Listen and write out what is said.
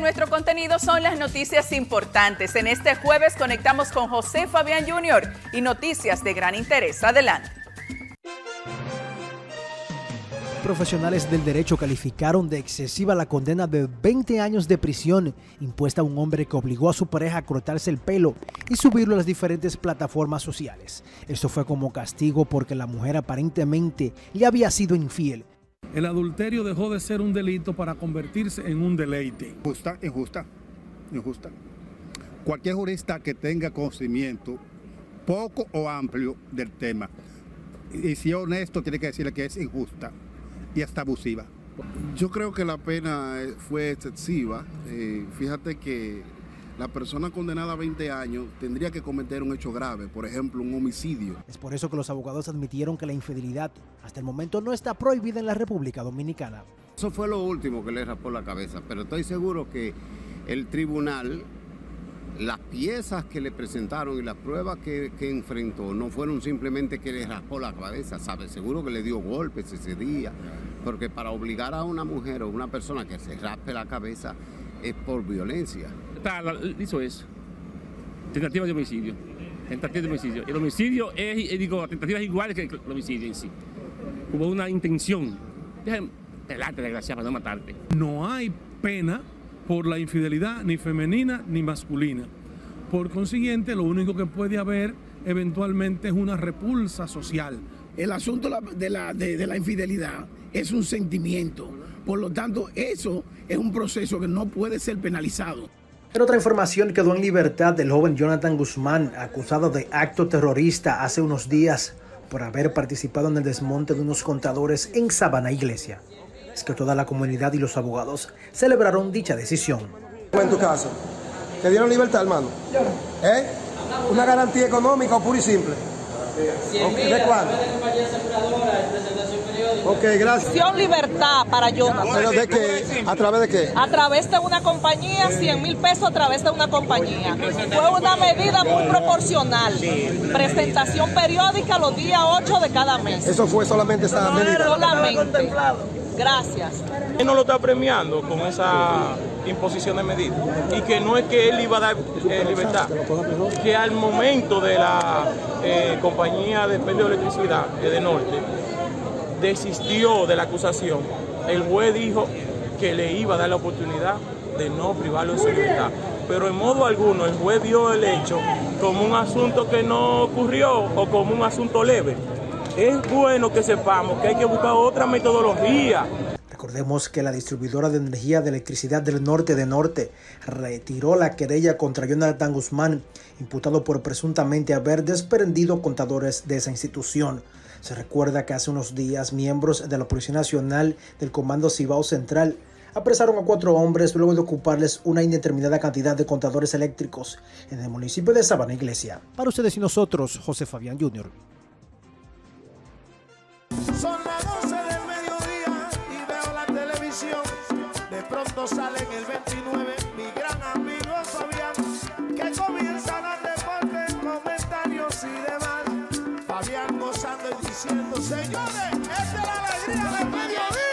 nuestro contenido son las noticias importantes. En este jueves conectamos con José Fabián Jr. y noticias de gran interés. Adelante. Profesionales del derecho calificaron de excesiva la condena de 20 años de prisión impuesta a un hombre que obligó a su pareja a cortarse el pelo y subirlo a las diferentes plataformas sociales. Esto fue como castigo porque la mujer aparentemente le había sido infiel el adulterio dejó de ser un delito para convertirse en un deleite. Justa, injusta, injusta. Cualquier jurista que tenga conocimiento poco o amplio del tema y si es honesto tiene que decirle que es injusta y hasta abusiva. Yo creo que la pena fue excesiva. Eh, fíjate que la persona condenada a 20 años tendría que cometer un hecho grave, por ejemplo, un homicidio. Es por eso que los abogados admitieron que la infidelidad hasta el momento no está prohibida en la República Dominicana. Eso fue lo último que le raspó la cabeza, pero estoy seguro que el tribunal, las piezas que le presentaron y las pruebas que, enfrentó no fueron simplemente que le raspó la cabeza, ¿sabe? Seguro que le dio golpes ese día, porque para obligar a una mujer o una persona que se raspe la cabeza es por violencia hizo eso. Tentativa de homicidio. Tentativa de homicidio. El homicidio es, digo, tentativa es igual que el homicidio en sí. Hubo una intención. Déjame pelarte, desgraciado, para no matarte. No hay pena por la infidelidad ni femenina ni masculina. Por consiguiente, lo único que puede haber eventualmente es una repulsa social. El asunto de la, de la infidelidad es un sentimiento. Por lo tanto, eso es un proceso que no puede ser penalizado. En otra información quedó en libertad el joven Jonathan Guzmán, acusado de acto terrorista hace unos días por haber participado en el desmonte de unos contadores en Sabana Iglesia. Es que toda la comunidad y los abogados celebraron dicha decisión. En tu caso, ¿te dieron libertad, hermano? ¿Eh? Una garantía económica pura y simple. ¿De cuándo? Ok, gracias. libertad para yo. ¿Pero de qué? ¿A través de qué? A través de una compañía, 100 mil pesos a través de una compañía. Fue una medida muy proporcional. Presentación periódica los días 8 de cada mes. ¿Eso fue solamente esa medida? Solamente. Gracias. Él no lo está premiando con esa imposición de medidas y que no es que él iba a dar eh, libertad, que al momento de la eh, compañía de de electricidad eh, de Norte desistió de la acusación, el juez dijo que le iba a dar la oportunidad de no privarlo de su libertad. Pero en modo alguno el juez vio el hecho como un asunto que no ocurrió o como un asunto leve. Es bueno que sepamos que hay que buscar otra metodología. Recordemos que la distribuidora de energía de electricidad del norte de Norte retiró la querella contra Jonathan Guzmán, imputado por presuntamente haber desprendido contadores de esa institución. Se recuerda que hace unos días miembros de la Policía Nacional del Comando Cibao Central apresaron a cuatro hombres luego de ocuparles una indeterminada cantidad de contadores eléctricos en el municipio de Sabana Iglesia. Para ustedes y nosotros, José Fabián Jr. Son las 12 del mediodía y veo la televisión. De pronto sale en el 29 mi gran amigo Fabián, que comienza a Fabián gozando y diciendo, señores, esta es la alegría del mediodía.